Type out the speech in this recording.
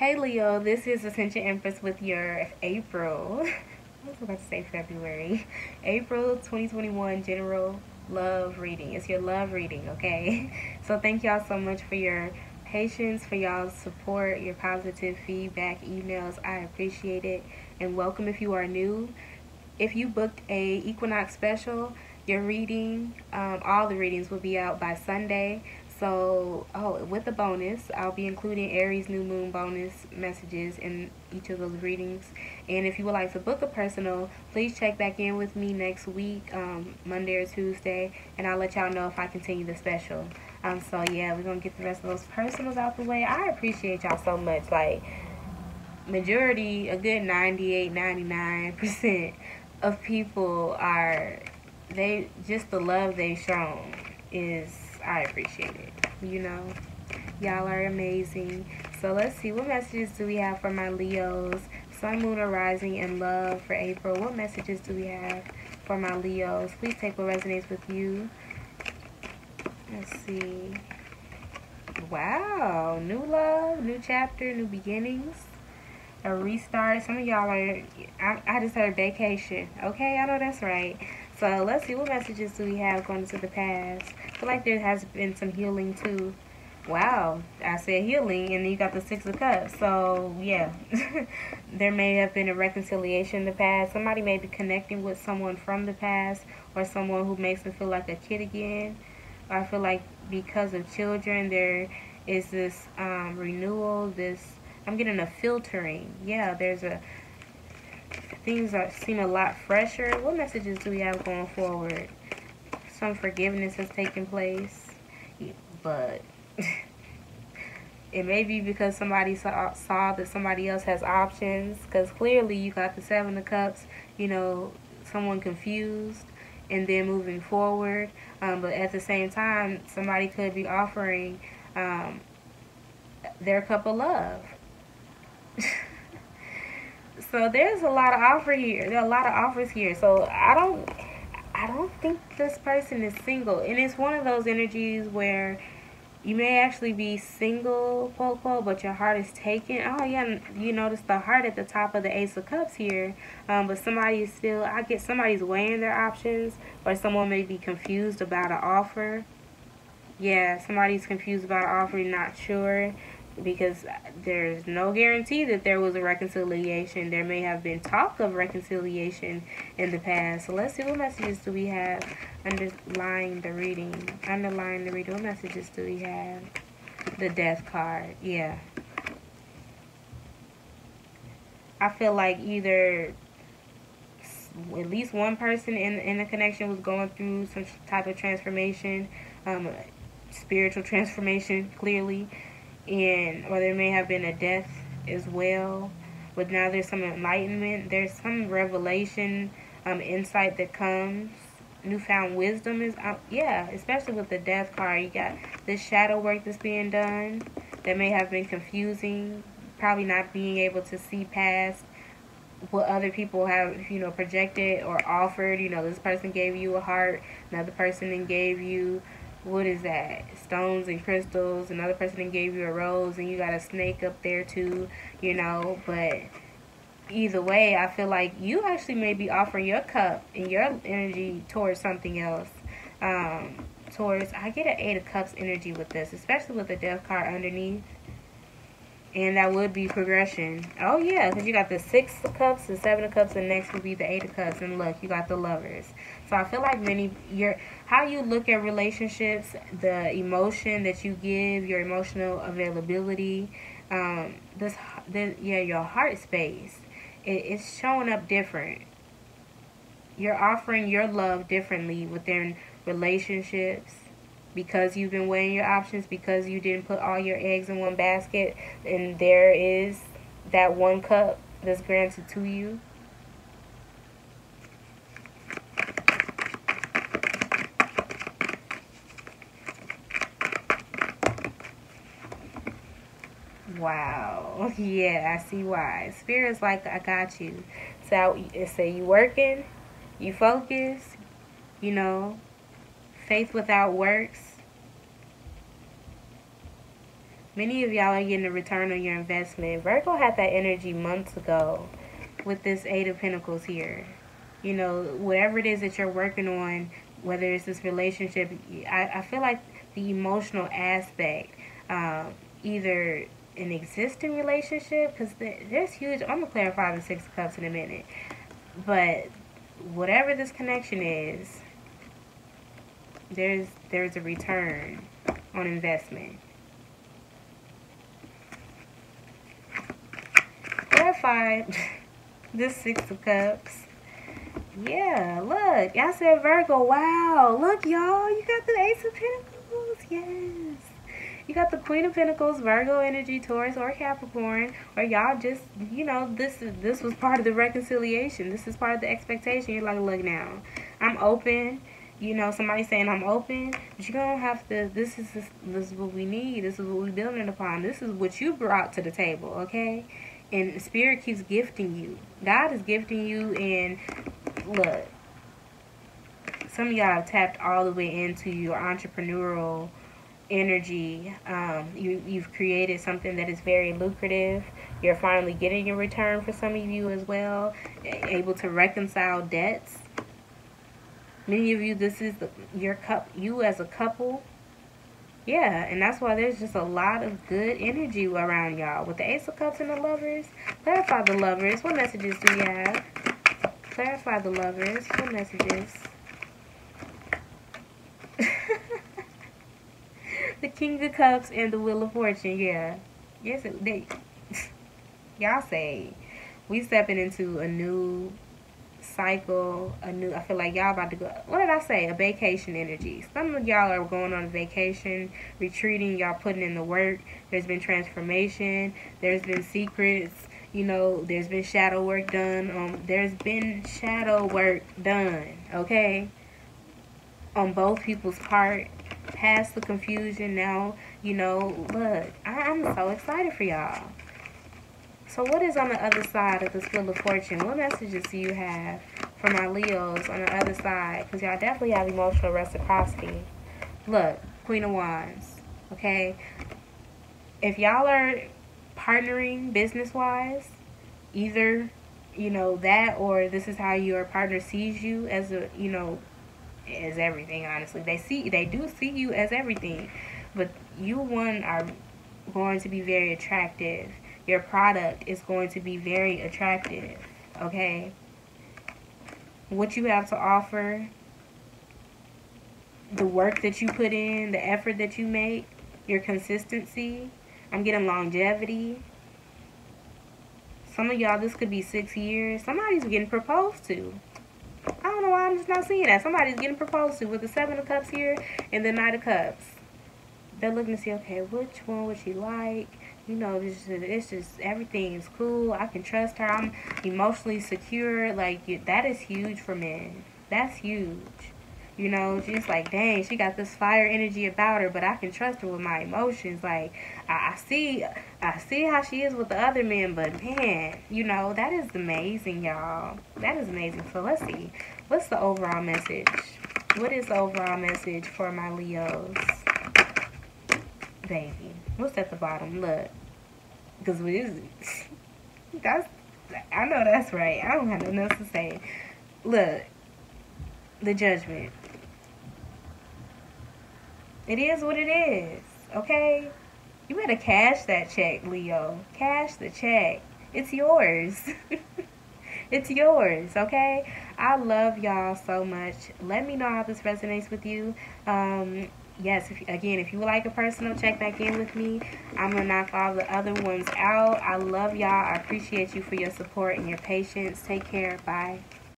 Hey Leo, this is Ascension Empress with your April. I was about to say February. April 2021 general love reading. It's your love reading, okay? So thank y'all so much for your patience, for y'all's support, your positive feedback, emails. I appreciate it. And welcome if you are new. If you booked a Equinox special, your reading, um, all the readings will be out by Sunday. So, oh, with a bonus, I'll be including Aries new moon bonus messages in each of those readings. And if you would like to book a personal, please check back in with me next week, um, Monday or Tuesday, and I'll let y'all know if I continue the special. Um, so yeah, we're gonna get the rest of those personals out the way. I appreciate y'all so much. Like, majority, a good 98, 99% of people are, they, just the love they've shown is I appreciate it. You know, y'all are amazing. So let's see, what messages do we have for my Leos? Sun, Moon, or Rising in love for April. What messages do we have for my Leos? Please take what resonates with you. Let's see. Wow, new love, new chapter, new beginnings, a restart. Some of y'all are, I, I just heard vacation. Okay, I know that's right. So let's see, what messages do we have going into the past? I feel like there has been some healing too. Wow, I said healing, and you got the Six of Cups. So, yeah, there may have been a reconciliation in the past. Somebody may be connecting with someone from the past or someone who makes them feel like a kid again. I feel like because of children, there is this um, renewal, this, I'm getting a filtering. Yeah, there's a things are seem a lot fresher. What messages do we have going forward? Some forgiveness has taken place, but it may be because somebody saw, saw that somebody else has options. Because clearly you got the Seven of Cups, you know, someone confused, and then moving forward. Um, but at the same time, somebody could be offering um, their cup of love. So there's a lot of offer here. There are a lot of offers here. So I don't I don't think this person is single. And it's one of those energies where you may actually be single, quote, quote, but your heart is taken. Oh, yeah, you notice the heart at the top of the Ace of Cups here. Um, but somebody is still, I get somebody's weighing their options, or someone may be confused about an offer. Yeah, somebody's confused about an offer, not sure because there's no guarantee that there was a reconciliation. There may have been talk of reconciliation in the past. So let's see what messages do we have underlying the reading. Underlying the reading. What messages do we have? The death card. Yeah. I feel like either at least one person in in the connection was going through some type of transformation, um, spiritual transformation, clearly and or there may have been a death as well. But now there's some enlightenment, there's some revelation, um, insight that comes. Newfound wisdom is out, yeah, especially with the death card. You got this shadow work that's being done that may have been confusing, probably not being able to see past what other people have, you know, projected or offered. You know, this person gave you a heart, another person then gave you what is that? Stones and crystals. Another person gave you a rose and you got a snake up there too, you know, but either way, I feel like you actually may be offering your cup and your energy towards something else. Um, towards, I get an Eight of Cups energy with this, especially with the Death card underneath. And that would be progression. Oh, yeah, because you got the Six of Cups, the Seven of Cups, and next would be the Eight of Cups. And look, you got the Lovers. So I feel like many, your how you look at relationships, the emotion that you give, your emotional availability, um, this, the, yeah, your heart space, it, it's showing up different. You're offering your love differently within relationships because you've been weighing your options, because you didn't put all your eggs in one basket, and there is that one cup that's granted to you. Wow. Yeah, I see why. Spirit's like, I got you. So, say you working, you focus, you know, faith without works. Many of y'all are getting a return on your investment. Virgo had that energy months ago with this Eight of Pentacles here. You know, whatever it is that you're working on, whether it's this relationship, I, I feel like the emotional aspect, uh, either an existing relationship, because there's huge, I'm going to clarify the Six of Cups in a minute, but whatever this connection is, there's there's a return on investment. Clarify this Six of Cups. Yeah, look. Y'all said Virgo. Wow. Look, y'all. You got the Ace of Pentacles. Yes. You got the Queen of Pentacles, Virgo energy, Taurus or Capricorn, or y'all just, you know, this this was part of the reconciliation. This is part of the expectation. You're like, look now, I'm open. You know, somebody saying I'm open, but you're gonna have to. This is this, this is what we need. This is what we're building upon. This is what you brought to the table. Okay, and the Spirit keeps gifting you. God is gifting you, and look, some of y'all have tapped all the way into your entrepreneurial energy. Um, you, you've created something that is very lucrative. You're finally getting a return for some of you as well. Able to reconcile debts. Many of you, this is the, your cup. You as a couple. Yeah, and that's why there's just a lot of good energy around y'all. With the Ace of Cups and the Lovers, clarify the Lovers. What messages do you have? Clarify the Lovers. What messages? the King of Cups and the Wheel of Fortune. Yeah. Yes, it, they. y'all say we stepping into a new cycle, a new. I feel like y'all about to go. What did I say? A vacation energy. Some of y'all are going on vacation, retreating. Y'all putting in the work. There's been transformation. There's been secrets. You know, there's been shadow work done. Um, there's been shadow work done. Okay, on both people's part past the confusion now, you know, look, I'm so excited for y'all. So what is on the other side of this Wheel of Fortune? What messages do you have for my Leos on the other side? Because y'all definitely have emotional reciprocity. Look, Queen of Wands, okay? If y'all are partnering business-wise, either, you know, that or this is how your partner sees you as a, you know, as everything honestly they see they do see you as everything but you one are going to be very attractive your product is going to be very attractive okay what you have to offer the work that you put in the effort that you make your consistency i'm getting longevity some of y'all this could be six years somebody's getting proposed to I don't know why I'm just not seeing that. Somebody's getting proposed to with the Seven of Cups here and the Knight of Cups. They're looking to see, okay, which one would she like? You know, it's just, it's just everything is cool. I can trust her. I'm emotionally secure. Like, that is huge for men. That's huge. You know, she's like, dang, she got this fire energy about her, but I can trust her with my emotions. Like, I, I see, I see how she is with the other men, but man, you know, that is amazing, y'all. That is amazing. So let's see, what's the overall message? What is the overall message for my Leos? Baby, what's at the bottom? Look, because we is, that's, I know that's right. I don't have nothing else to say. Look, the judgment. It is what it is, okay? You better cash that check, Leo. Cash the check. It's yours. it's yours, okay? I love y'all so much. Let me know how this resonates with you. Um, yes, if, again, if you would like a personal, check back in with me. I'm going to knock all the other ones out. I love y'all. I appreciate you for your support and your patience. Take care. Bye.